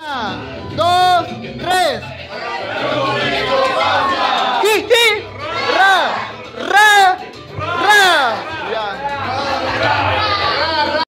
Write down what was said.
Una, dos, tres.